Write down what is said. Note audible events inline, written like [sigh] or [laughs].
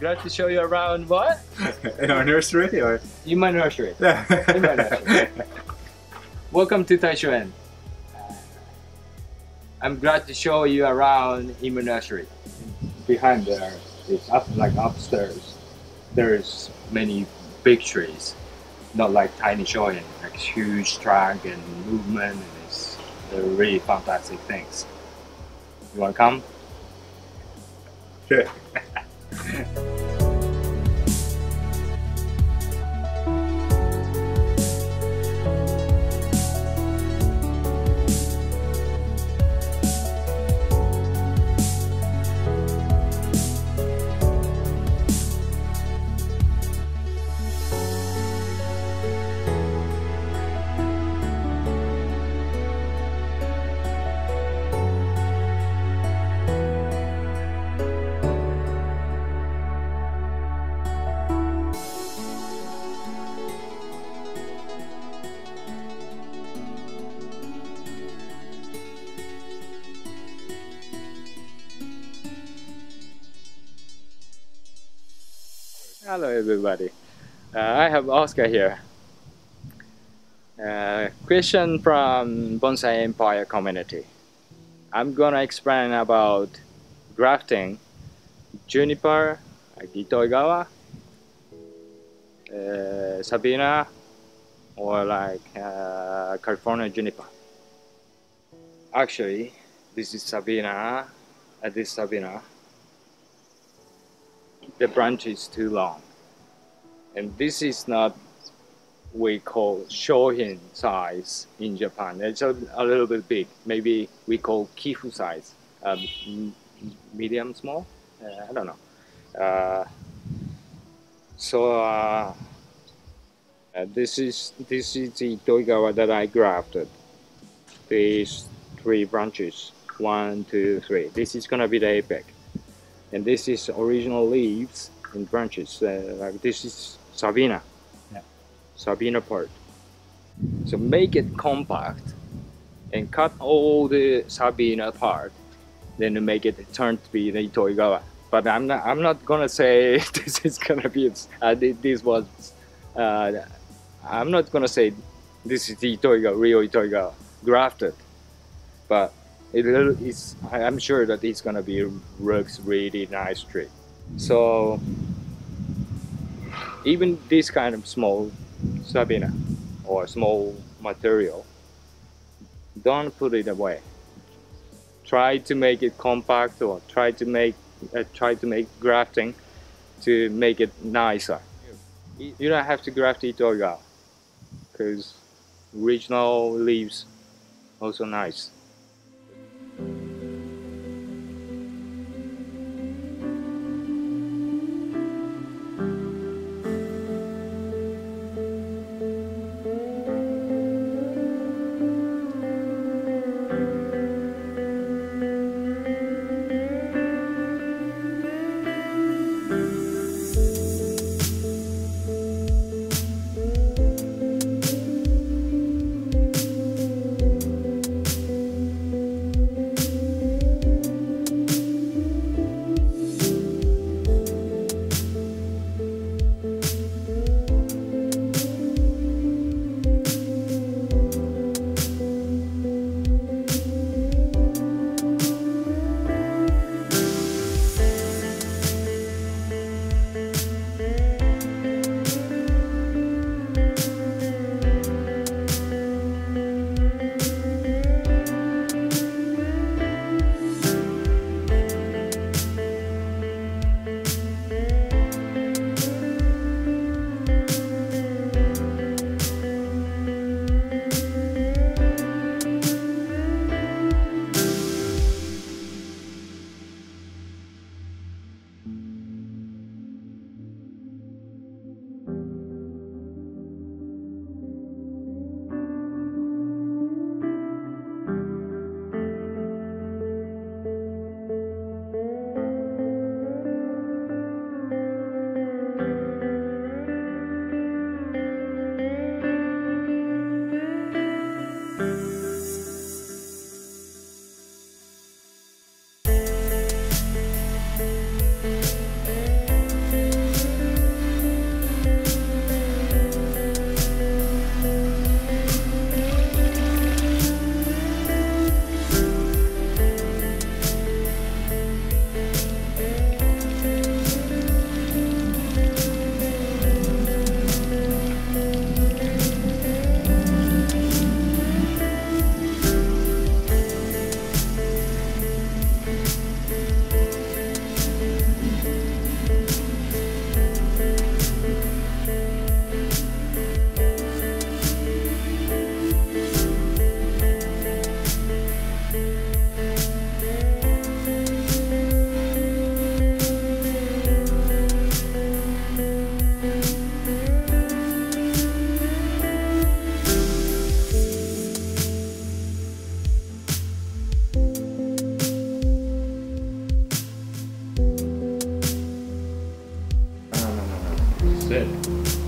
glad to show you around what? [laughs] In our nursery or? In my nursery. Yeah. [laughs] In my nursery. Welcome to Taishoen. Uh, I'm glad to show you around in my nursery. Behind there is up like upstairs. There's many big trees, not like tiny shohin, like huge trunk and movement, and it's they're really fantastic things. You wanna come? Sure. [laughs] Hello everybody. Uh, I have Oscar here. Uh, question from Bonsai Empire community. I'm gonna explain about grafting juniper, Itoigawa, uh, Sabina, or like uh, California juniper. Actually, this is Sabina, uh, this Sabina the branch is too long. And this is not we call shohin size in Japan. It's a, a little bit big. Maybe we call kifu size, um, medium small. Uh, I don't know. Uh, so uh, uh, this is this is the Itoigawa that I grafted. These three branches, one, two, three. This is gonna be the apex and this is original leaves and branches. Uh, like this is Sabina, Yeah. Sabina part. So make it compact and cut all the Sabina part, then make it turn to be the Itoigawa. But I'm not. I'm not gonna say [laughs] this is gonna be. Uh, this was. Uh, I'm not gonna say this is the Itoigawa, real Itoigawa, grafted. But it will- it's I- I'm sure that it's gonna be looks really nice tree. So even this kind of small sabina or small material, don't put it away. Try to make it compact or try to make uh, try to make grafting to make it nicer. You you don't have to graft it all out because original leaves also nice. It.